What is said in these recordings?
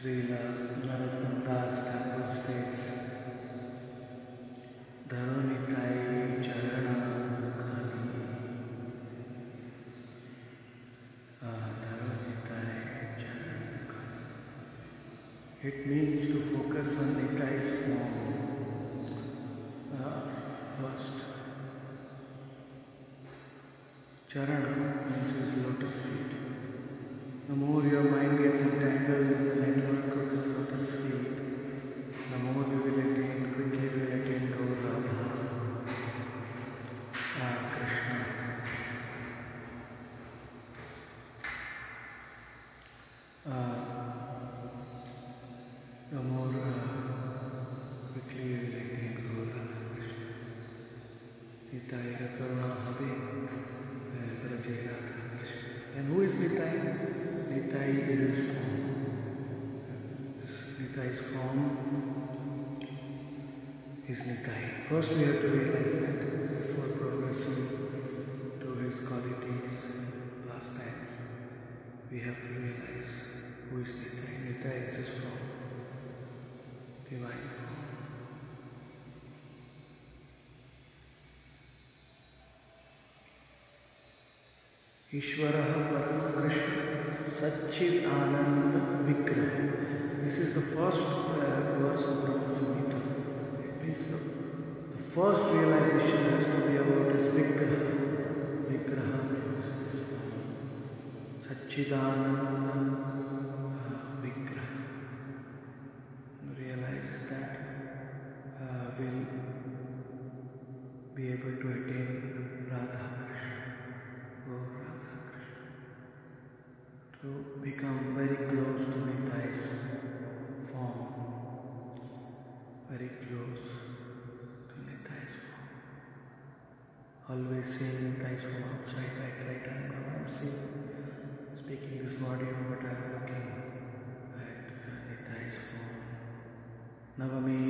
Narottam Das Thakur states, Dharonitai Charana Dukhani. Ah, Dharonitai Charana Dukhani. It means to focus on Nitai's form uh, lotus feet. The more your mind gets entangled in the network of his lotus feet, the more you will attain, quickly will attain Gaur Radha, ah, Krishna. Ah, the more uh, quickly you will attain Gaur Radha Krishna. Nitaya Karuna Habe Braje Radha Krishna. And who is Nitai? Nitai is his. This Nitai's form is Nitai. First we have to realize that before progressing to his qualities and pastimes, we have to realize who is Nitai. Nitai is his form, divine form. ईश्वरः परमकृष्ण सच्चिद आनंद विग्रह। This is the first words of Brahma first realization be about is विग्रह means सच्चिदानंद विग्रह we'll be able to attain Radha. Become very close to the Nitai's form, very close to Nitai's form. Always seeing Nitai's form outside, right, right now I'm seeing, speaking this audio, but I'm looking at uh, Nitai's form. Navamekatini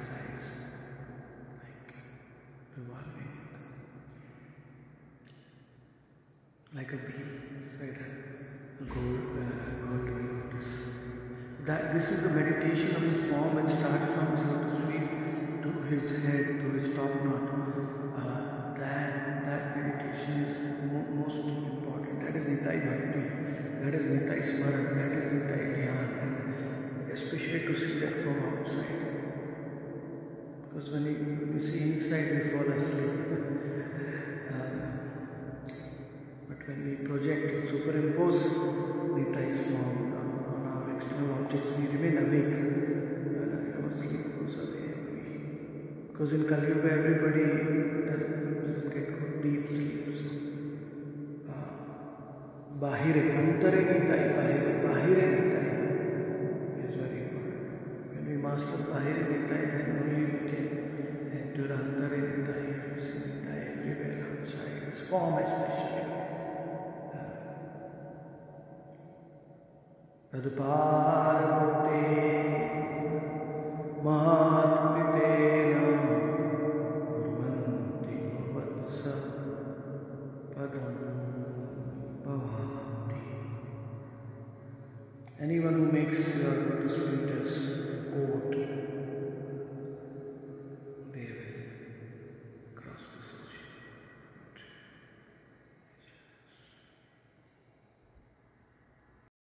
his eyes like revolving like a bee, right? A gold, uh, golden lotus. That this is the meditation of his form which starts from his lotus feet to his head to his top knot. Uh, that that meditation is mo- most important. That is Nitai Bhakti. That is Nitai Smaran. That is Nitai Dhyan. Especially to see that from outside. Because when you, when you see inside, we fall asleep. Uh, but when we project superimpose because in Kali Yuga, everybody doesn't, get good deep sleep. So, uh, Bahire, Antare Nitai, Bahire, Bahire Nitai is very important. When we master Bahire Nitai, then only we can enter Antare Nitai, if you see Nitai everywhere outside, his form especially. तदुपारभूते महत्कृतेन Anyone who makes your splinters the coat